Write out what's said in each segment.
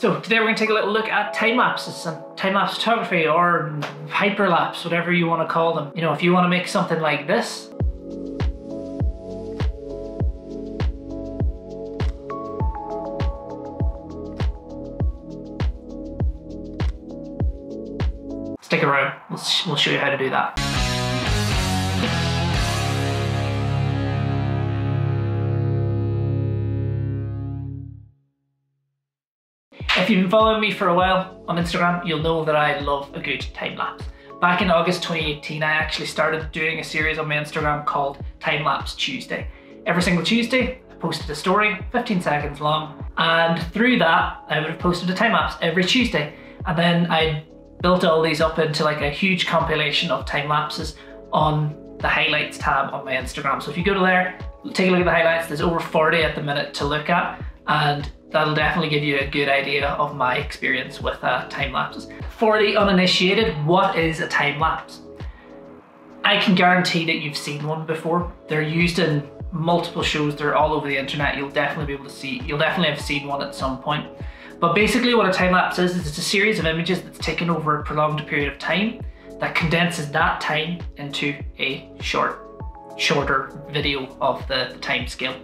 So today we're going to take a little look at time lapses and time lapse photography or hyperlapse, whatever you want to call them. You know, if you want to make something like this, stick around. We'll, we'll show you how to do that. If you've been following me for a while on Instagram, you'll know that I love a good time lapse. Back in August 2018, I actually started doing a series on my Instagram called Time Lapse Tuesday. Every single Tuesday, I posted a story, 15 seconds long, and through that, I would have posted a time lapse every Tuesday. And then I built all these up into like a huge compilation of time lapses on the highlights tab on my Instagram. So if you go to there, take a look at the highlights, there's over 40 at the minute to look at, and that'll definitely give you a good idea of my experience with uh, time lapses. For the uninitiated, what is a time lapse? I can guarantee that you've seen one before. They're used in multiple shows, they're all over the internet. You'll definitely be able to see, you'll definitely have seen one at some point. But basically what a time lapse is, is it's a series of images that's taken over a prolonged period of time that condenses that time into a short, shorter video of the, the time scale.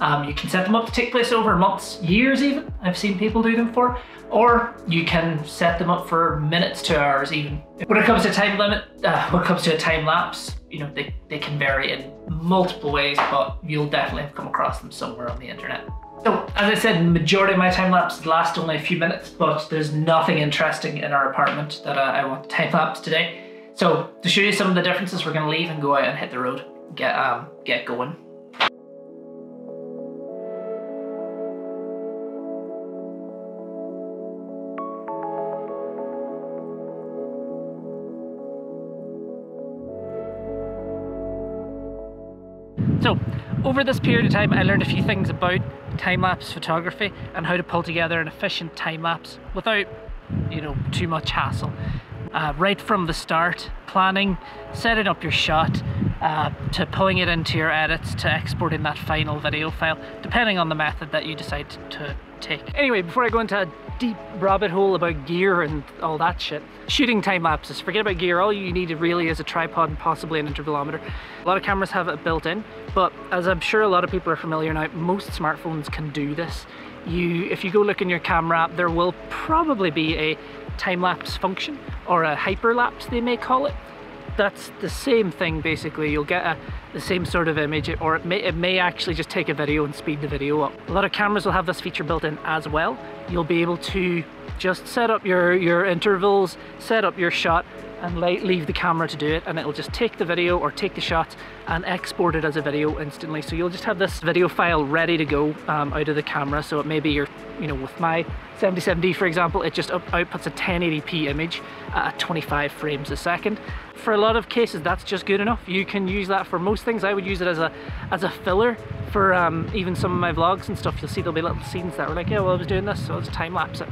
Um, you can set them up to take place over months, years even, I've seen people do them for, or you can set them up for minutes to hours even. When it comes to time limit, uh, when it comes to a time lapse, you know, they, they can vary in multiple ways, but you'll definitely have come across them somewhere on the internet. So, as I said, the majority of my time lapses last only a few minutes, but there's nothing interesting in our apartment that uh, I want to time lapse today. So, to show you some of the differences, we're going to leave and go out and hit the road, get um, get going. Over this period of time, I learned a few things about time-lapse photography and how to pull together an efficient time-lapse without, you know, too much hassle. Uh, right from the start, planning, setting up your shot, uh, to pulling it into your edits, to exporting that final video file, depending on the method that you decide to take. Anyway, before I go into deep rabbit hole about gear and all that shit, shooting time lapses, forget about gear, all you need really is a tripod and possibly an intervalometer. A lot of cameras have it built in, but as I'm sure a lot of people are familiar now, most smartphones can do this. You, if you go look in your camera app, there will probably be a time-lapse function, or a hyperlapse they may call it, that's the same thing basically. You'll get a, the same sort of image or it may, it may actually just take a video and speed the video up. A lot of cameras will have this feature built in as well. You'll be able to just set up your, your intervals, set up your shot and leave the camera to do it and it'll just take the video or take the shot and export it as a video instantly. So you'll just have this video file ready to go um, out of the camera. So it may be your, you know, with my 77D for example, it just outputs a 1080p image at 25 frames a second. For a lot of cases, that's just good enough. You can use that for most things. I would use it as a as a filler for um, even some of my vlogs and stuff. You'll see there'll be little scenes that were like, yeah, well, I was doing this, so I'll just time lapse it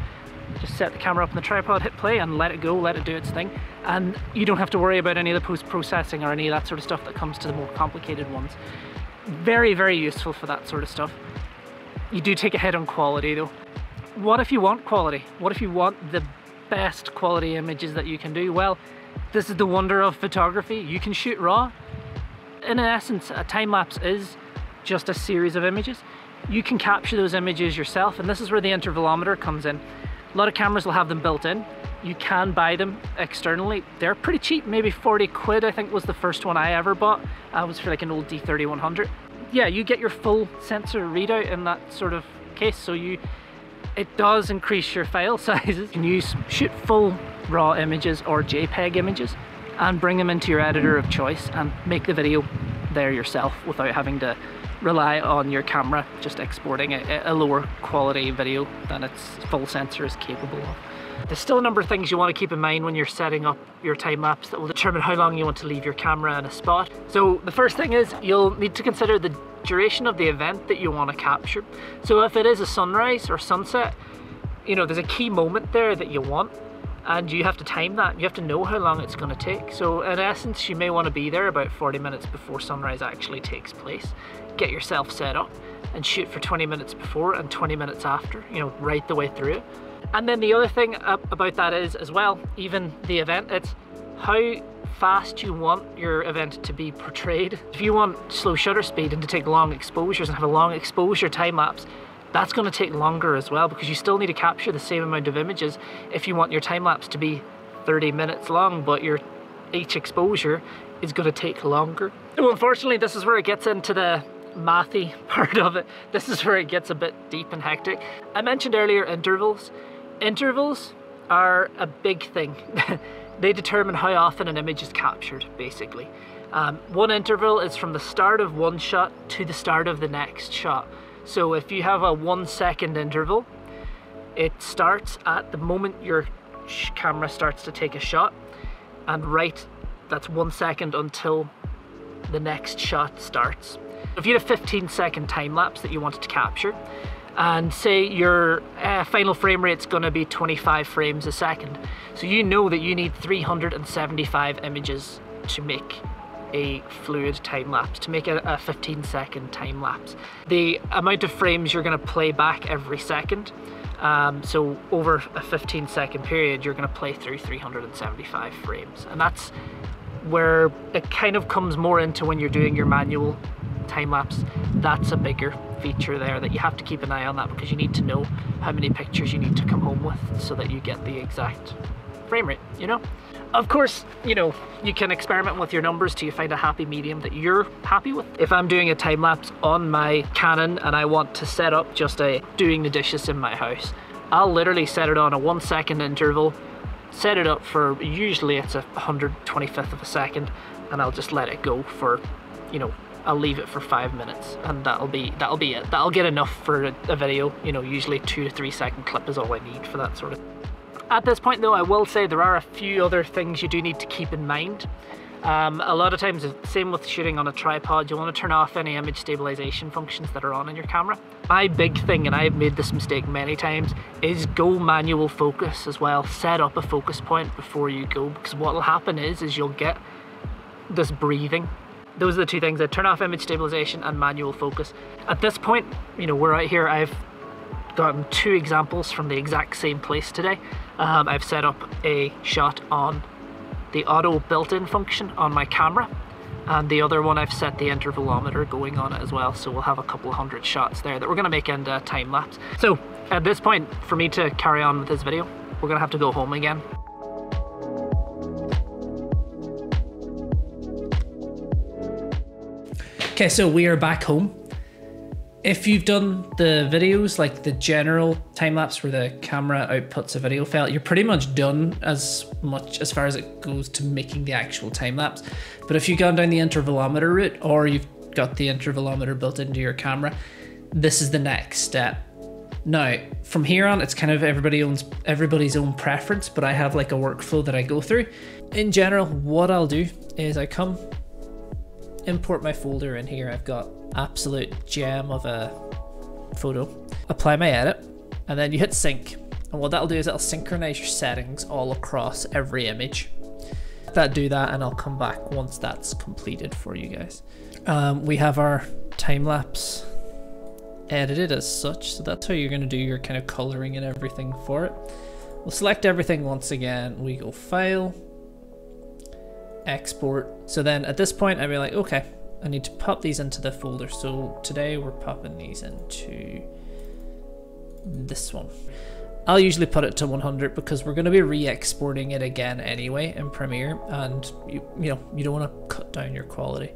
just set the camera up on the tripod, hit play and let it go, let it do its thing. And you don't have to worry about any of the post-processing or any of that sort of stuff that comes to the more complicated ones. Very, very useful for that sort of stuff. You do take a hit on quality though. What if you want quality? What if you want the best quality images that you can do? Well, this is the wonder of photography. You can shoot raw. In essence, a time lapse is just a series of images. You can capture those images yourself and this is where the intervalometer comes in. A lot of cameras will have them built in. You can buy them externally. They're pretty cheap, maybe 40 quid I think was the first one I ever bought. Uh, it was for like an old D3100. Yeah, you get your full sensor readout in that sort of case, so you it does increase your file sizes. You can use shoot full raw images or JPEG images and bring them into your editor of choice and make the video there yourself without having to rely on your camera just exporting a, a, lower quality video than its full sensor is capable of. There's still a number of things you want to keep in mind when you're setting up your time lapse that will determine how long you want to leave your camera in a spot. So the first thing is you'll need to consider the duration of the event that you want to capture. So if it is a sunrise or sunset, you know, there's a key moment there that you want and you have to time that. You have to know how long it's going to take. So in essence, you may want to be there about 40 minutes before sunrise actually takes place. get yourself set up and shoot for 20 minutes before and 20 minutes after, you know, right the way through. And then the other thing about that is as well, even the event, it's how fast you want your event to be portrayed. If you want slow shutter speed and to take long exposures and have a long exposure time lapse, that's going to take longer as well because you still need to capture the same amount of images if you want your time lapse to be 30 minutes long, but your each exposure is going to take longer. So unfortunately, this is where it gets into the mathy part of it. This is where it gets a bit deep and hectic. I mentioned earlier intervals. Intervals are a big thing. they determine how often an image is captured, basically. Um, one interval is from the start of one shot to the start of the next shot. So if you have a one second interval, it starts at the moment your camera starts to take a shot and right that's one second until the next shot starts. If you had a 15 second time lapse that you wanted to capture, and say your uh, final frame rate's going to be 25 frames a second, so you know that you need 375 images to make a fluid time lapse, to make a, a 15 second time lapse. The amount of frames you're going to play back every second um, so over a 15 second period, you're going to play through 375 frames. And that's where it kind of comes more into when you're doing your manual time lapse. That's a bigger feature there that you have to keep an eye on that because you need to know how many pictures you need to come home with so that you get the exact frame rate, you know? Of course, you know, you can experiment with your numbers till you find a happy medium that you're happy with. If I'm doing a time lapse on my Canon and I want to set up just a doing the dishes in my house, I'll literally set it on a one second interval, set it up for, usually it's a 125th of a second, and I'll just let it go for, you know, I'll leave it for five minutes and that'll be that'll be it. That'll get enough for a, a video, you know, usually two to three second clip is all I need for that sort of at this point though, I will say there are a few other things you do need to keep in mind. Um, a lot of times, same with shooting on a tripod, you want to turn off any image stabilization functions that are on in your camera. My big thing, and I've made this mistake many times, is go manual focus as well. Set up a focus point before you go, because what will happen is, is you'll get this breathing. Those are the two things, I turn off image stabilization and manual focus. At this point, you know, we're out here, I've gotten two examples from the exact same place today. Um, I've set up a shot on the auto built-in function on my camera and the other one I've set the intervalometer going on it as well so we'll have a couple hundred shots there that we're going to make into a time lapse. So at this point for me to carry on with this video we're going to have to go home again. Okay so we are back home if you've done the videos, like the general time lapse where the camera outputs a video file, you're pretty much done as much as far as it goes to making the actual time lapse. But if you've gone down the intervalometer route or you've got the intervalometer built into your camera, this is the next step. Now, from here on, it's kind of everybody owns everybody's own preference, but I have like a workflow that I go through. In general, what I'll do is I come import my folder in here. I've got absolute gem of a photo. Apply my edit, and then you hit sync. And what that'll do is it'll synchronize your settings all across every image. That do that, and I'll come back once that's completed for you guys. Um, we have our time lapse edited as such, so that's how you're going to do your kind of coloring and everything for it. We'll select everything once again. We go File, Export. So then at this point, I'd be like, okay, I need to pop these into the folder. So today we're popping these into this one. I'll usually put it to 100 because we're going to be re-exporting it again anyway in Premiere and you, you know, you don't want to cut down your quality.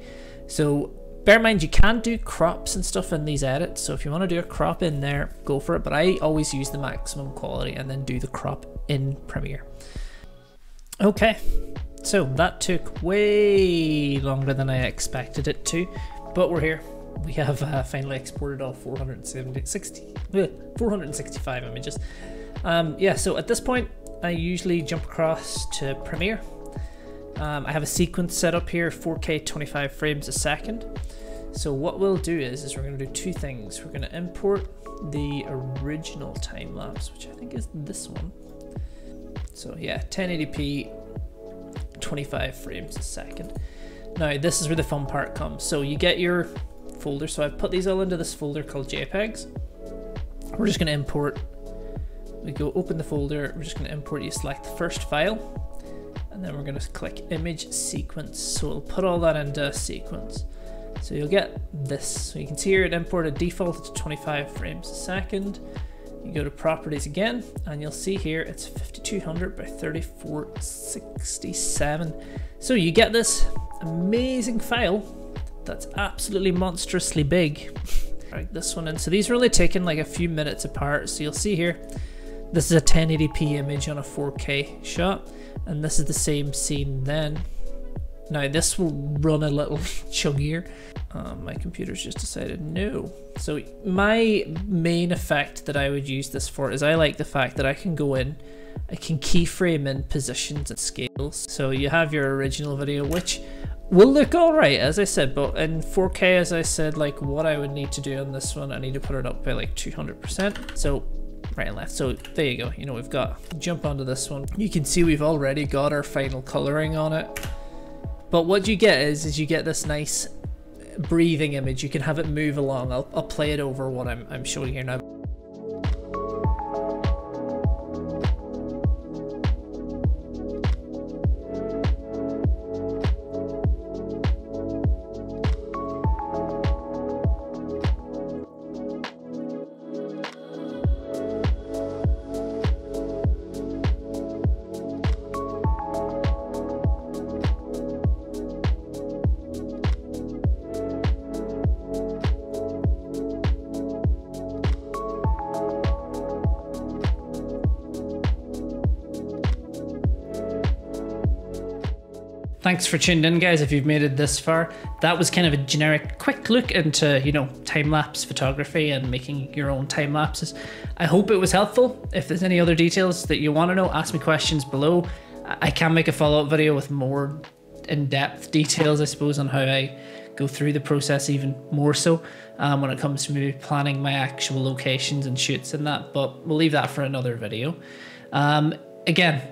So bear in mind you can do crops and stuff in these edits. So if you want to do a crop in there, go for it. But I always use the maximum quality and then do the crop in Premiere. Okay, so that took way longer than I expected it to, but we're here. We have uh, finally exported all 470, 60, 465 images. Um, yeah, so at this point, I usually jump across to Premiere. Um, I have a sequence set up here, 4K 25 frames a second. So what we'll do is, is we're going to do two things. We're going to import the original time lapse, which I think is this one. So yeah, 1080p 25 frames a second. Now this is where the fun part comes. So you get your folder. So I've put these all into this folder called JPEGs. We're just going to import. We go open the folder. We're just going to import. You select the first file, and then we're going to click image sequence. So it'll put all that into sequence. So you'll get this. So you can see here it imported default to 25 frames a second. You go to properties again, and you'll see here it's 5200 by 3467. So you get this amazing file that's absolutely monstrously big. Right, this one in. So these are only taken like a few minutes apart. So you'll see here, this is a 1080p image on a 4K shot, and this is the same scene then. Now this will run a little chungier. Um, my computer's just decided no. So my main effect that I would use this for is I like the fact that I can go in, I can keyframe in positions and scales. So you have your original video, which will look alright, as I said, but in 4K, as I said, like what I would need to do on this one, I need to put it up by like 200%. So right and left. So there you go. You know, we've got, jump onto this one. You can see we've already got our final coloring on it. But what you get is, is you get this nice breathing image. You can have it move along. I'll, I'll play it over what I'm, I'm showing here now. Thanks for tuning in, guys. If you've made it this far, that was kind of a generic, quick look into you know time lapse photography and making your own time lapses. I hope it was helpful. If there's any other details that you want to know, ask me questions below. I can make a follow up video with more in-depth details, I suppose, on how I go through the process even more so um, when it comes to planning my actual locations and shoots and that. But we'll leave that for another video. Um, again,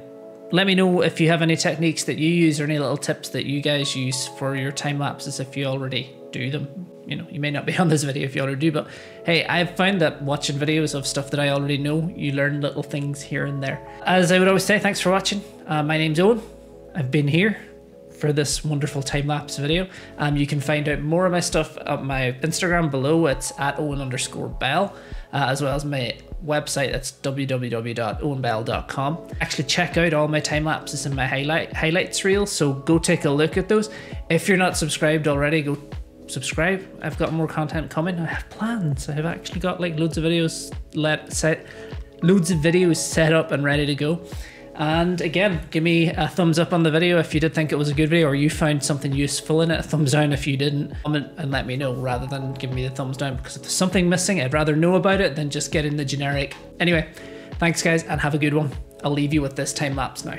let me know if you have any techniques that you use or any little tips that you guys use for your time lapses if you already do them. You know, you may not be on this video if you already do, but hey, I've found that watching videos of stuff that I already know, you learn little things here and there. As I would always say, thanks for watching. Uh, my name's Eoghan. I've been here for this wonderful time-lapse video. Um, you can find out more of my stuff at my Instagram below. It's at Eoghan underscore Bell, uh, as well as my website. That's www.eoghanbell.com. Actually, check out all my time lapses and my highlight highlights reels. So go take a look at those. If you're not subscribed already, go subscribe. I've got more content coming. I have plans. I have actually got like loads of videos let set, loads of videos set up and ready to go. And again, give me a thumbs up on the video if you did think it was a good video or you found something useful in it. A thumbs down if you didn't. Comment and let me know rather than give me the thumbs down because if there's something missing, I'd rather know about it than just get in the generic. Anyway, thanks guys and have a good one. I'll leave you with this time lapse now.